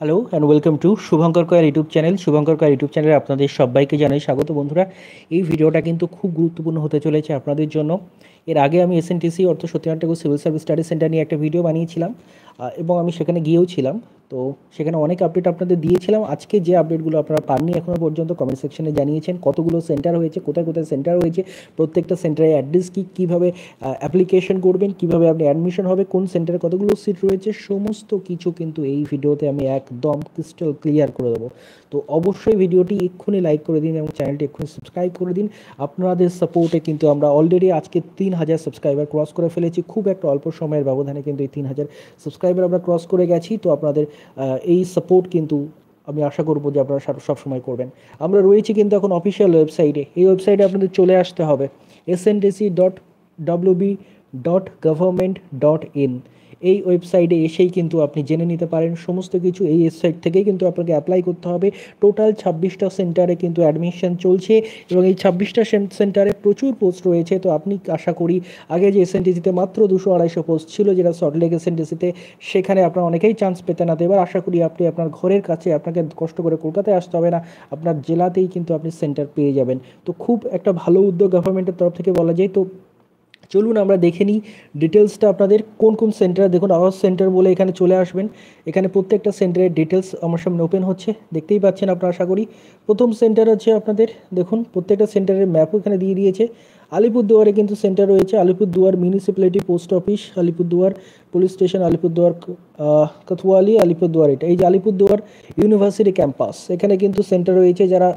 Hello and welcome to Shubhankar Koyar YouTube channel Shubhankar Koyar YouTube চ্যানেলে আপনাদের সবাইকে জানাই স্বাগত বন্ধুরা। এই ভিডিওটা কিন্তু খুব গুরুত্বপূর্ণ হতে চলেছে আপনাদের জন্য। এর আগে আমি এস এন এসএনটিসি অর্থ Satyanath Thakur civil service study centre নিয়ে একটা ভিডিও বানিয়েছিলাম এবং আমি সেখানে গিয়েও ছিলাম। তো সেখানে অনেক আপডেট আপনাদের দিয়েছিলাম। আজকে যে আপডেটগুলো আপনারা পাননি এখনও পর্যন্ত কমেন্ট সেকশনে জানিয়েছেন, কতগুলো সেন্টার হয়েছে, কোথায় কোথায় সেন্টার হয়েছে, প্রত্যেকটা সেন্টারে অ্যাড্রেস কী, কীভাবে অ্যাপ্লিকেশন করবেন, কীভাবে আপনি অ্যাডমিশন হবে, কোন সেন্টারে কতগুলো সিট রয়েছে, সমস্ত কিছু কিন্তু এই ভিডিওতে আমি একদম ক্রিস্টাল ক্লিয়ার করে দেবো। তো অবশ্যই ভিডিওটি এক্ষুনি লাইক করে দিন এবং চ্যানেলটি এক্ষুনি সাবস্ক্রাইব করে দিন। আপনাদের সাপোর্টে কিন্তু আমরা অলরেডি আজকে তিন হাজার সাবস্ক্রাইবার ক্রস করে ফেলেছি। খুব একটা অল্প সময়ের ব্যবধানে কিন্তু এই তিন হাজার সাবস্ক্রাইবার আমরা ক্রস করে গেছি। তো আপনাদের এই সাপোর্ট কিন্তু আমি আশা করব যে আপনারা সব- সবসময় করবেন। আমরা রয়েছি কিন্তু এখন অফিসিয়াল ওয়েবসাইটে এই ওয়েবসাইটে আপনাদের চলে আসতে হবে। S N dot WB dot government dot in এই ওয়েবসাইটে এসেই কিন্তু আপনি জেনে নিতে পারেন সমস্ত কিছু। এই ওয়েবসাইট থেকেই কিন্তু আপনাকে অ্যাপ্লাই করতে হবে। টোটাল ছাব্বিশটা সেন্টারে কিন্তু অ্যাডমিশন চলছে এবং এই ছাব্বিশটা সেন্টারে প্রচুর পোস্ট রয়েছে। তো আপনি আশা করি আগে যে এসএনটিসিতে মাত্র দুশো আড়াইশো পোস্ট ছিল, যেটা সল্টলেক এসএনটিসিতে সেখানে আপনার অনেকেই চান্স পেতেন না এবার আশা করি আপনি আপনার ঘরের কাছে আপনাকে কষ্ট করে কলকাতায় আসতে হবে না, আপনার জেলাতেই কিন্তু আপনি সেন্টার পেয়ে যাবেন। তো খুব একটা ভালো উদ্যোগ গভর্নমেন্টের তরফ থেকে বলা যায়। তো চলুন আমরা দেখে নিই ডিটেলসটা আপনাদের, কোন কোন সেন্টার দেখুন আওয়াজ সেন্টার বলে এখানে চলে আসবেন। এখানে প্রত্যেকটা সেন্টারের ডিটেলস আমার সামনে ওপেন হচ্ছে, দেখতেই পাচ্ছেন আপনারা, আশা করি। প্রথম সেন্টার হচ্ছে আপনাদের, দেখুন, প্রত্যেকটা সেন্টারের ম্যাপও এখানে দিয়ে দিয়েছে। আলিপুরদুয়ারে কিন্তু সেন্টার রয়েছে। Alipurduar municipality post office Alipurduar police station Alipurduar আহ, কোতোয়ালি আলিপুরদুয়ার এটা। এই যে আলিপুরদুয়ার ইউনিভার্সিটি ক্যাম্পাস এখানে কিন্তু সেন্টার রয়েছে যারা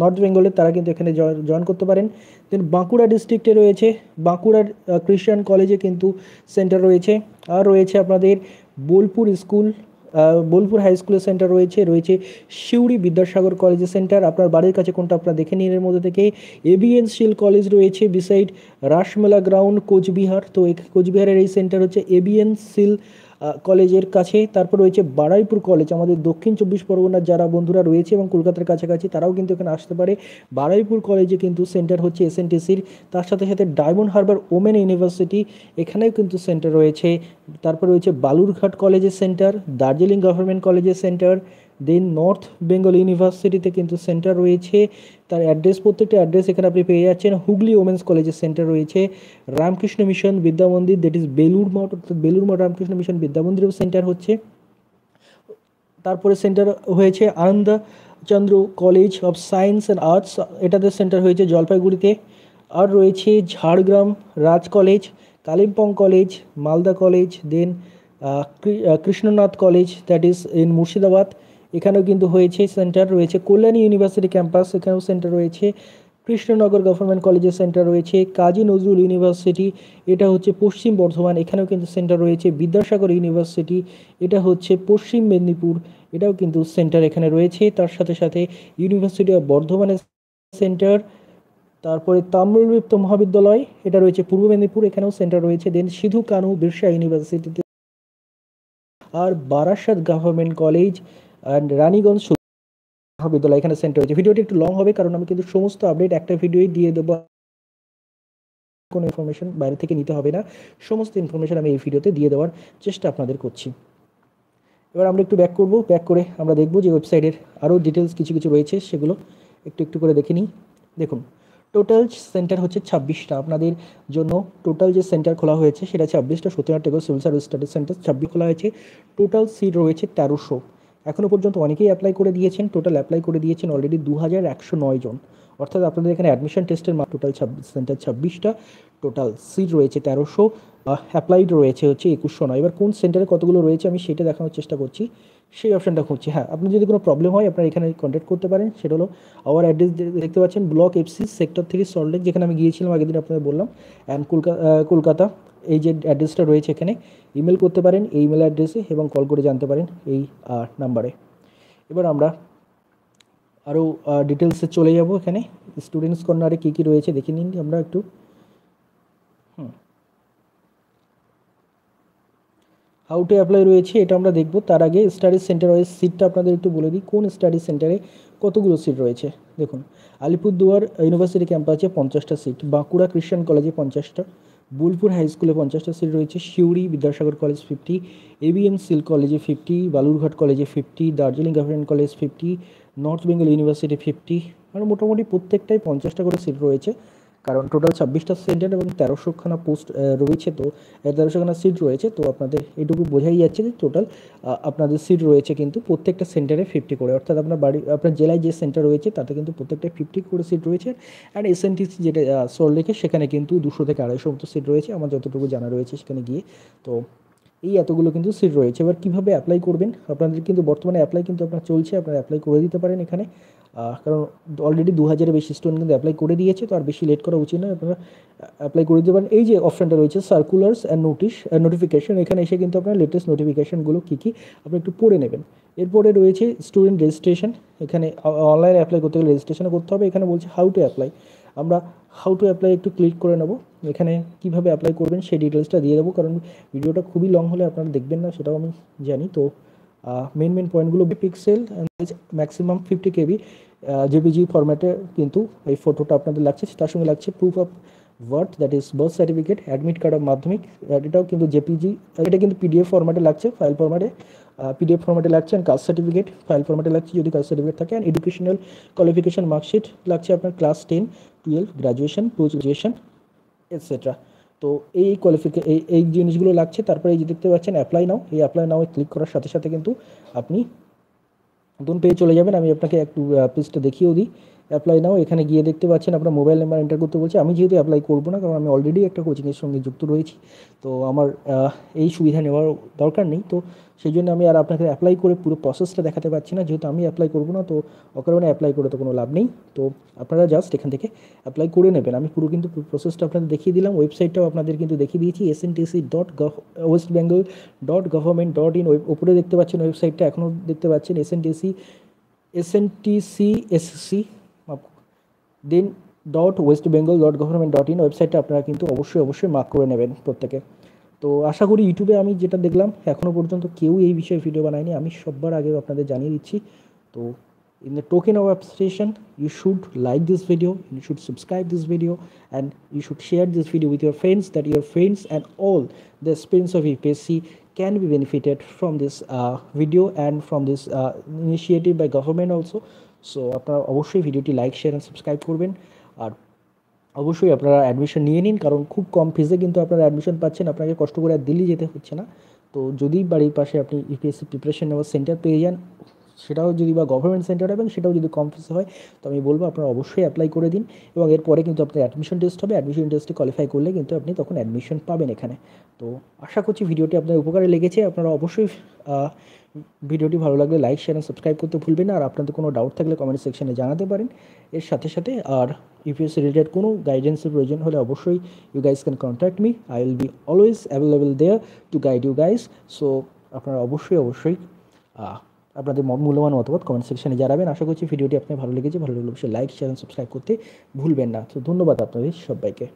নর্থ বেঙ্গলের তারা কিন্তু এখানে জয়েন করতে পারেন। দেন বাঁকুড়া ডিস্ট্রিক্টে রয়েছে বাঁকুড়ার খ্রিস্টান কলেজে কিন্তু সেন্টার রয়েছে। আর রয়েছে আপনাদের বোলপুর স্কুল বোলপুর হাই স্কুলের সেন্টার রয়েছে রয়েছে শিউড়ি বিদ্যাসাগর কলেজের সেন্টার। আপনার বাড়ির কাছে কোনটা আপনারা দেখে নিন, এর মধ্যে থেকে এবিএন শিল কলেজ রয়েছে বিসাইড রাসমেলা গ্রাউন্ড কোচবিহার। তো কোচবিহারের এই সেন্টার হচ্ছে এবিএন শিল কলেজের কাছেই। তারপর রয়েছে বারাইপুর কলেজ, আমাদের দক্ষিণ চব্বিশ পরগনার যারা বন্ধুরা রয়েছে এবং কলকাতার কাছাকাছি, তারাও কিন্তু এখানে আসতে পারে। বারাইপুর কলেজে কিন্তু সেন্টার হচ্ছে এসএনটিসির তার সাথে সাথে ডায়মন্ড হারবার ওমেন ইউনিভার্সিটি, এখানেও কিন্তু সেন্টার রয়েছে। তারপর রয়েছে বালুরঘাট কলেজের সেন্টার, দার্জিলিং গভর্নমেন্ট কলেজের সেন্টার দেন নর্থ বেঙ্গল ইউনিভার্সিটিতে কিন্তু সেন্টার রয়েছে। তার অ্যাড্রেস প্রত্যেকটা অ্যাড্রেস এখানে আপনি পেয়ে যাচ্ছেন। হুগলি ওমেন্স কলেজের সেন্টার রয়েছে। রামকৃষ্ণ মিশন বিদ্যা মন্দির দ্যাট ইজ বেলুর মঠ অর্থাৎ বেলুর মঠ রামকৃষ্ণ মিশন বিদ্যা মন্দিরেও সেন্টার হচ্ছে। তারপরে সেন্টার হয়েছে Ananda Chandra college of science and arts এটাতে সেন্টার হয়েছে জলপাইগুড়িতে। আর রয়েছে Jhargram Raj college Kalimpong college Malda college then Krishnanath college that is in Murshidabad. এখানেও কিন্তু হয়েছে সেন্টার রয়েছে কল্যাণী ইউনিভার্সিটি ক্যাম্পাস এখানেও সেন্টার রয়েছে। কৃষ্ণনগর গভর্নমেন্ট কলেজের সেন্টার রয়েছে, কাজী নজরুল ইউনিভার্সিটি এটা হচ্ছে পশ্চিম বর্ধমান, এখানেও কিন্তু সেন্টার রয়েছে। বিদ্যাসাগর ইউনিভার্সিটি এটা হচ্ছে পশ্চিম মেদিনীপুর, এটাও কিন্তু সেন্টার এখানে রয়েছে। তার সাথে সাথে ইউনিভার্সিটি অফ বর্ধমানের সেন্টার তারপরে তাম্রলিপ্ত মহাবিদ্যালয়, এটা রয়েছে পূর্ব মেদিনীপুর, এখানেও সেন্টার রয়েছে। দেন সিধু কানু বিরসা ইউনিভার্সিটিতে আর বারাসাত গভর্নমেন্ট কলেজ রানীগঞ্জ মহাবিদ্যালয় এখানে সেন্টার হয়েছে ভিডিওটি একটু লং হবে, কারণ আমি কিন্তু সমস্ত আপডেট একটা ভিডিওই দিয়ে দেবো। কোনো ইনফরমেশন বাইরে থেকে নিতে হবে না। সমস্ত ইনফরমেশন আমি এই ভিডিওতে দিয়ে দেওয়ার চেষ্টা আপনাদের করছি। এবার আমরা একটু ব্যাক করব। ব্যাক করে আমরা দেখব যে ওয়েবসাইটের আরও ডিটেলস কিছু কিছু রয়েছে, সেগুলো একটু একটু করে দেখে নিই। দেখুন টোটাল সেন্টার হচ্ছে ছাব্বিশটা। আপনাদের জন্য টোটাল যে সেন্টার খোলা হয়েছে, সেটা ছাব্বিশটা। Satyanarayan Tagore civil service study centre ছাব্বিশ খোলা হয়েছে। টোটাল সিট রয়েছে তেরোশো। এখনও পর্যন্ত অনেকেই অ্যাপ্লাই করে দিয়েছেন টোটাল অ্যাপ্লাই করে দিয়েছেন অলরেডি দু হাজার একশো নয় জন। অর্থাৎ আপনাদের এখানে অ্যাডমিশন টেস্টের টোটাল ছাব্বিশ সেন্টার ছাব্বিশটা টোটাল সিট রয়েছে তেরোশো অ্যাপ্লাইড রয়েছে হচ্ছে একুশশো নয়। এবার কোন সেন্টারে কতগুলো রয়েছে আমি সেটা দেখানোর চেষ্টা করছি। সেই অপশানটা খুঁজছি। হ্যাঁ আপনার যদি কোনো প্রবলেম হয়, আপনার এখানে কন্ট্যাক্ট করতে পারেন। সেটা হলো আওয়ার অ্যাড্রেস দেখতে পাচ্ছেন ব্লক এফসি সেক্টর থেকে সল্টলেক যেখানে আমি গিয়েছিলাম আগের দিন আপনাদের বললাম। অ্যান্ড কলকাতা কলকাতা, এই যে অ্যাড্রেসটা রয়েছে এখানে ইমেল করতে পারেন, এই ইমেল অ্যাড্রেসে এবং কল করে জানতে পারেন এই নাম্বারে এবার আমরা আরও ডিটেলসে চলে যাব এখানে। স্টুডেন্টস কর্নারে কী কী রয়েছে, দেখে নিন। আমরা একটু হাউ টু অ্যাপ্লাই রয়েছে, এটা আমরা দেখব। তার আগে স্টাডি সেন্টার ওয়াইজ সিটটা আপনাদের একটু বলে দিই, কোন স্টাডি সেন্টারে কতগুলো সিট রয়েছে? দেখুন, আলিপুরদুয়ার ইউনিভার্সিটি ক্যাম্পাসে পঞ্চাশটা সিট বাঁকুড়া খ্রিস্টান কলেজে পঞ্চাশটা, বোলপুর হাই স্কুলে পঞ্চাশটা সিট রয়েছে, Suri Vidyasagar college fifty ABN Seal কলেজে ফিফটি বালুরঘাট কলেজে fifty Darjeeling government college fifty North Bengal university fifty আর মোটামুটি প্রত্যেকটাই পঞ্চাশটা করে সিট রয়েছে। কারণ টোটাল ছাব্বিশটা সেন্টার এবং তেরোশোখানা পোস্ট রয়েছে তো তেরোশোখানা সিট রয়েছে, তো আপনাদের এটুকু বোঝাই যাচ্ছে যে টোটাল আপনাদের সিট রয়েছে কিন্তু প্রত্যেকটা সেন্টারে ফিফটি করে। অর্থাৎ আপনার বাড়ি, আপনার জেলায় যে সেন্টার রয়েছে, তাতে কিন্তু প্রত্যেকটা ফিফটি করে সিট রয়েছে। অ্যান্ড টিসি যেটা লেখে সেখানে কিন্তু দুশো থেকে আড়াইশো মতো সিট রয়েছে, আমার যতটুকু জানা রয়েছে সেখানে গিয়ে। তো এই এতগুলো কিন্তু সিট রয়েছে। এবার কীভাবে অ্যাপ্লাই করবেন? আপনাদের কিন্তু বর্তমানে অ্যাপ্লাই কিন্তু আপনার চলছে, আপনারা অ্যাপ্লাই করে দিতে পারেন এখানে। কারণ অলরেডি দু হাজারের বেশি স্টুডেন্ট কিন্তু অ্যাপ্লাই করে দিয়েছে, তো আর বেশি লেট করা উচিত নয়। আপনারা অ্যাপ্লাই করে দিতে পারেন। এই যে অপশানটা রয়েছে সার্কুলার্স অ্যান্ড নোটিশ নোটিফিকেশন এখানে এসে কিন্তু আপনার লেটেস্ট নোটিফিকেশানগুলো কী কী, আপনি একটু পড়ে নেবেন। এরপরে রয়েছে স্টুডেন্ট রেজিস্ট্রেশন এখানে অনলাইনে অ্যাপ্লাই করতে গেলে রেজিস্ট্রেশনও করতে হবে। এখানে বলছে হাউ টু অ্যাপ্লাই আমরা হাউ টু অ্যাপ্লাই একটু ক্লিক করে নেব। এখানে কীভাবে অ্যাপ্লাই করবেন সেই ডিটেলসটা দিয়ে দেবো, কারণ ভিডিওটা খুবই লং হলে আপনারা দেখবেন না, সেটাও আমি জানি। তো মেন মেন পয়েন্টগুলো pixel maximum fifty KB JPG ফরম্যাটে কিন্তু এই ফটোটা আপনাদের লাগছে। তার সঙ্গে লাগছে proof of birth that is birth certificate admit card of Madhyamik এটাও কিন্তু জেপিজি এটা কিন্তু পিডিএফ ফরম্যাটে লাগছে ফাইল ফরম্যাটে পিডিএফ ফরম্যাটে লাগছে অ্যান্ড কাস্ট সার্টিফিকেট ফাইল ফর্মেটে লাগছে, যদি কাস্ট সার্টিফিকেট থাকে অ্যান্ড এডুকেশনাল কোয়ালিফিকেশন মার্কশিট লাগছে আপনার class ten twelve graduation post graduation etcetera তো এই কোয়ালিফিকে এই এই জিনিসগুলো লাগছে, তারপরে এই যে দেখতে পাচ্ছেন অ্যাপ্লাই নাও এই অ্যাপ্লাই নাও ক্লিক করার সাথে সাথে কিন্তু আপনি নতুন পেয়ে চলে যাবেন, আমি আপনাকে একটু পেজটা দেখিয়েও দিই। অ্যাপ্লাই নাও এখানে গিয়ে দেখতে পাচ্ছেন আপনার মোবাইল নাম্বার এন্টার করতে বলছে। আমি যেহেতু অ্যাপ্লাই করব না, কারণ আমি অলরেডি একটা কোচিংয়ের সঙ্গে যুক্ত রয়েছি। তো আমার এই সুবিধা নেওয়ার দরকার নেই। তো সেই জন্য আমি আর আপনাকে অ্যাপ্লাই করে পুরো প্রসেসটা দেখাতে পারছি না। যেহেতু আমি অ্যাপ্লাই করব না, তো অকারণে অ্যাপ্লাই করে তো কোনো লাভ নেই। তো আপনারা জাস্ট এখান থেকে অ্যাপ্লাই করে নেবেন। আমি পুরো কিন্তু প্রসেসটা আপনাদের দেখিয়ে দিলাম। ওয়েবসাইটটাও আপনাদের কিন্তু দেখিয়ে দিয়েছি। S N TC dot West Bengal dot government dot in ওপরে দেখতে পাচ্ছেন ওয়েবসাইটটা এখনও দেখতে পাচ্ছেন S N TC S N TC SC দিন dot West Bengal dot government dot in ওয়েবসাইটটা আপনারা কিন্তু অবশ্যই অবশ্যই মার্ক করে নেবেন প্রত্যেকে। তো আশা করি ইউটিউবে আমি যেটা দেখলাম এখনও পর্যন্ত কেউ এই বিষয়ে ভিডিও বানায়নি, আমি সববার আগে আপনাদের জানিয়ে দিচ্ছি। তো in the token of appreciation you should like this video you should subscribe this video and you should share this video with your friends that your friends and all the experience of UPSC can be benefited from this video and from this initiative by government also so আপনারা অবশ্যই ভিডিওটি like share and subscribe করবেন। আর অবশ্যই আপনারা admission নিয়ে নিন, কারণ খুব কম ফিজে কিন্তু আপনারা অ্যাডমিশন পাচ্ছেন। আপনাকে কষ্ট করে আর দিল্লি যেতে হচ্ছে না। তো যদি বাড়ির পাশে আপনি ইউপিএসসি প্রিপারেশন নেওয়ার সেন্টার পেয়ে যান সেটাও যদি বা গভর্নমেন্ট সেন্টার এবং সেটাও যদি কম ফিসে হয়, তো আমি বলব আপনারা অবশ্যই অ্যাপ্লাই করে দিন এবং এরপরে কিন্তু আপনার অ্যাডমিশন টেস্ট হবে। অ্যাডমিশন টেস্টে কোয়ালিফাই করলে কিন্তু আপনি তখন অ্যাডমিশন পাবেন এখানে। তো আশা করছি ভিডিওটি আপনার উপকারে লেগেছে। আপনারা অবশ্যই ভিডিওটি ভালো লাগলে লাইক শেয়ার সাবস্ক্রাইব করতে ভুলবেন না। আর আপনাদের কোনো ডাউট থাকলে কমেন্ট সেকশনে জানাতে পারেন। এর সাথে সাথে আর ইউপিএসসি রিলেটেড কোনো গাইডেন্সের প্রয়োজন হলে অবশ্যই you guys can contact me I will be always available there to guide you guys so আপনারা অবশ্যই অবশ্যই আপনাদের মূল্যবান মতামত কমেন্ট সেকশনে জানাবেন। আশা করছি ভিডিওটি আপনার ভালো লেগেছে। ভালো লাগলে অবশ্যই লাইক শেয়ার সাবস্ক্রাইব করতে ভুলবেন না। তো ধন্যবাদ আপনাদের সবাইকে।